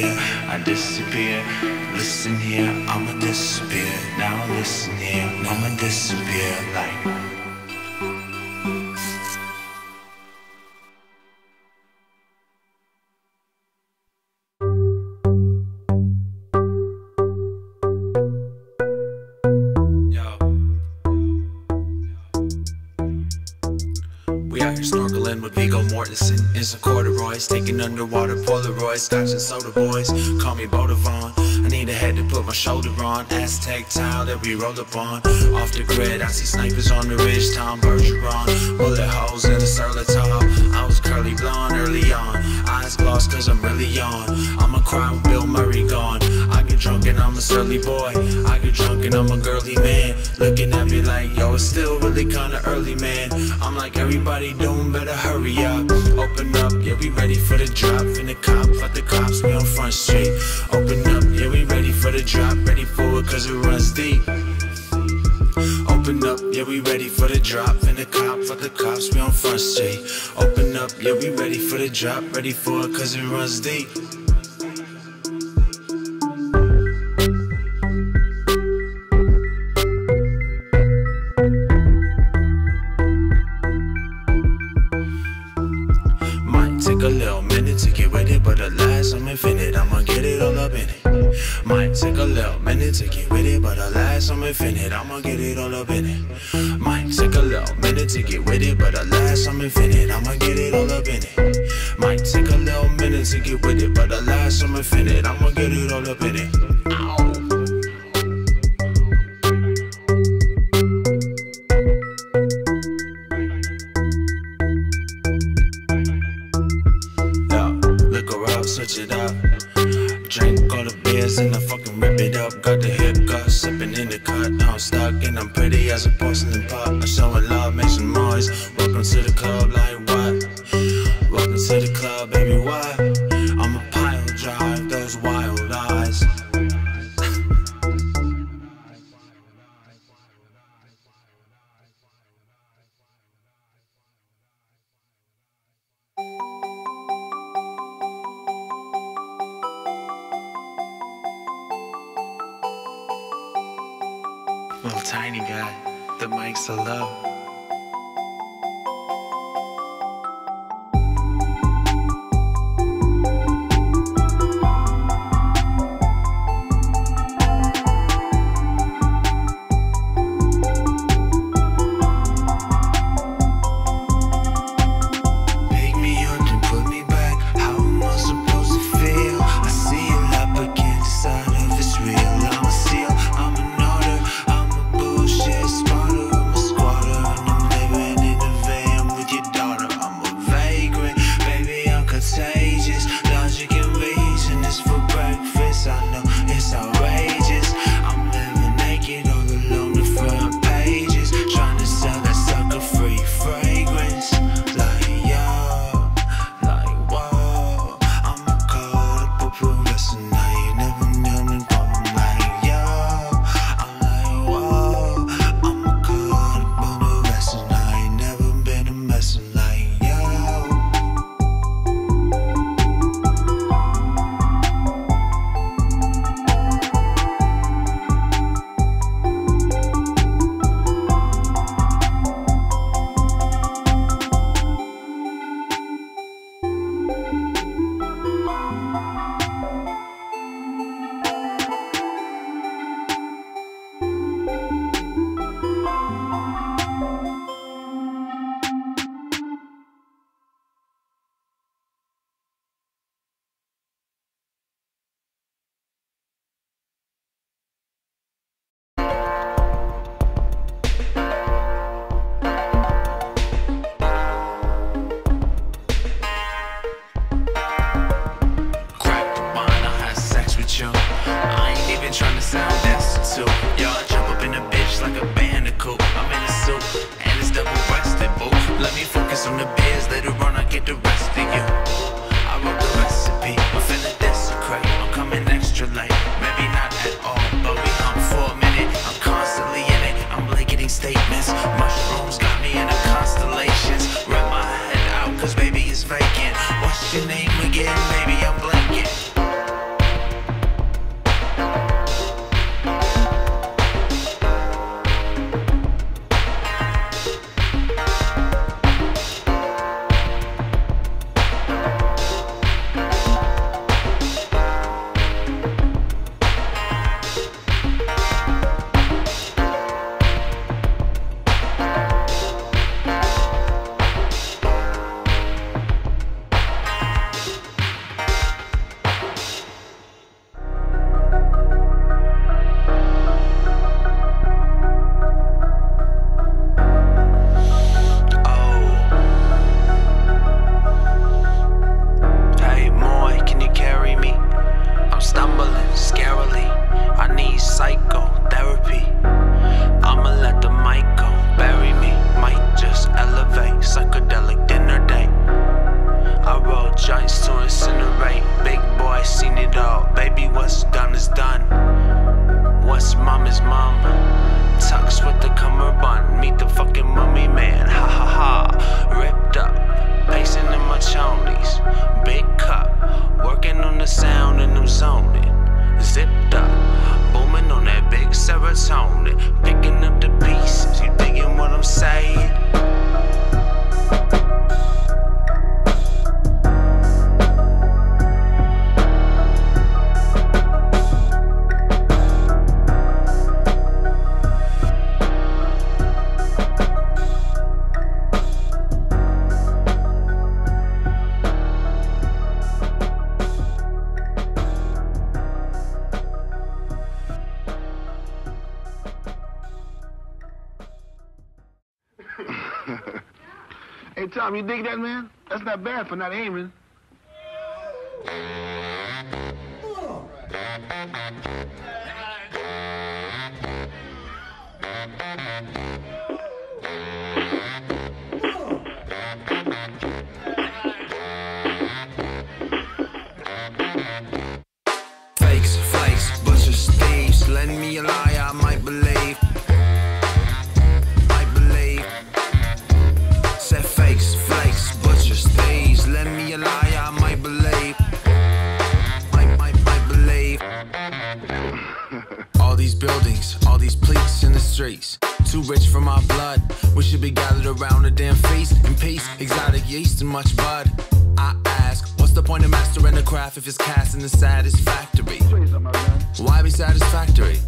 I disappear. Listen here, I'ma disappear. Now listen here, I'ma disappear like. We out here snorkeling with Viggo Mortensen in some corduroys, taking underwater Polaroids, scotch and soda boys. Call me Vodafone. I need a head to put my shoulder on. Aztec tile that we roll up on. Off the grid, I see snipers on the ridge. Tom Bergeron, bullet holes in the Surlatop. I was curly blonde early on. Eyes gloss cause I'm really on. I'ma cry when Bill Murray gone. I get drunk and I'm a surly boy. I get drunk and I'm a girly man. Looking at me like, yo, it's still really kinda early, man. I'm like, everybody doing better hurry up. Open up, yeah, we ready for the drop. In the cop, fuck the cops, we on front street. Open up, yeah, we ready for the drop. Ready for it cause it runs deep. Open up, yeah, we ready for the drop. In the cop, fuck the cops, we on front street. Open up, yeah, we ready for the drop. Ready for it cause it runs deep. A little minute to get with it, but at last I'm infinite. I'ma get it all up in it. Might take a little minute to get with it, but at last I'm infinite. I'ma get it all up in it. Might take a little minute to get with it, but at last I'm infinite. I'ma get it all up in it. Ow. Yeah, liquor up, switch it up. Drink all the beers and I fucking rip it up. Got the hiccup, sipping in the cut. Now I'm stuck and I'm pretty as a porcelain pot. I'm showing love, make some noise. Welcome to the club, like what? Welcome to the club, baby, what? Guy, the mic's so low. And Hey, you dig that, man? That's not bad for not aiming. Fakes, flakes, butchers, thieves. Lend me a lie, Much bud. I ask, what's the point of mastering the craft if it's cast in the satisfactory? Why be satisfactory?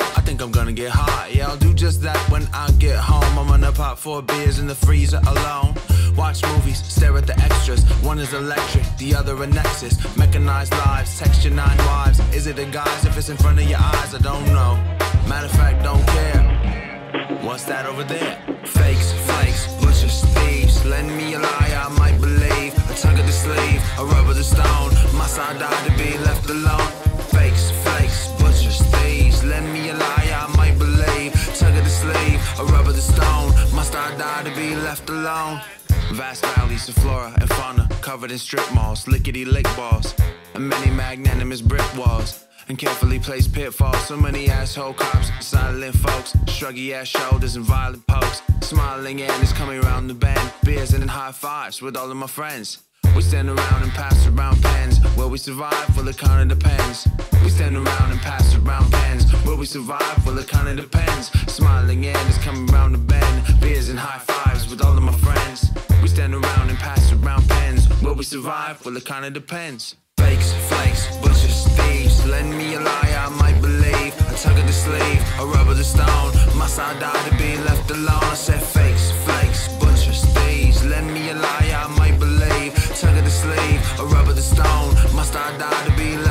I think I'm gonna get high. Yeah, I'll do just that when I get home. I'm gonna pop four beers in the freezer alone. Watch movies, stare at the extras. One is electric, the other a nexus. Mechanized lives, texture nine wives. Is it a guise if it's in front of your eyes? I don't know. Matter of fact, don't care. What's that over there? Fakes, flakes, butchers, thieves. Lend me a lie, sleeve, a rub of the stone. Must I die to be left alone? Fakes, flakes, butchers, thieves. Lend me a lie, I might believe. Tug of the sleeve, a rub of the stone. Must I die to be left alone? Vast valleys of flora and fauna covered in strip malls, lickety lick balls, and many magnanimous brick walls. And carefully placed pitfalls. So many asshole cops, silent folks, shruggy ass shoulders and violent pokes. Smiling and is coming around the bend. Beers and high fives with all of my friends. We stand around and pass around pens. Will we survive? Well, it kinda depends. We stand around and pass around pens. Will we survive? Well, it kinda depends. Smiling and is coming around the bend. Beers and high fives with all of my friends. We stand around and pass around pens. Will we survive? Well, it kinda depends. Fakes, flakes, butchers, thieves. Lend me a lie, I might believe. A tug of the sleeve, a rub of the stone. Must I die to be left alone? I said fakes, flakes, a rub of the stone. Must I die to be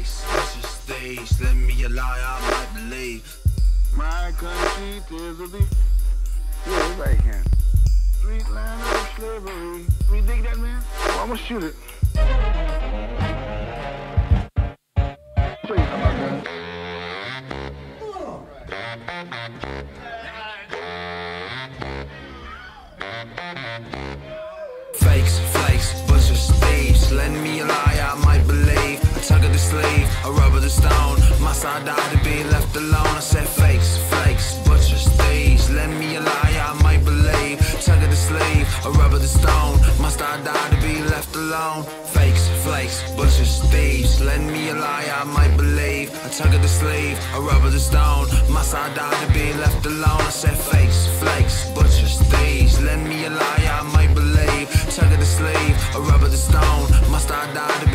Face, flakes, butchers, thieves. Let me a lie, I might believe. My country, tears of the... Yeah, right can. Street land of slavery. We dig that, man? Oh, I'm gonna shoot it. Show you something about that. Fakes, flakes, butchers, thieves. Lend me a lie, sleeve, a rub of the stone. Must I die to be left alone? I said fakes, flakes, butchers, thieves. Lend me a lie, I might believe. Tug of the sleeve, a rub of the stone. Must I die to be left alone? Fakes, flakes, butchers, thieves. Lend me a lie, I might believe. A tug of the sleeve, a rub of the stone. Must I die to be left alone? I said fakes, flakes, butchers, thieves. Lend me a lie, I might believe. Tug of the sleeve, a rub of the stone. Must I die to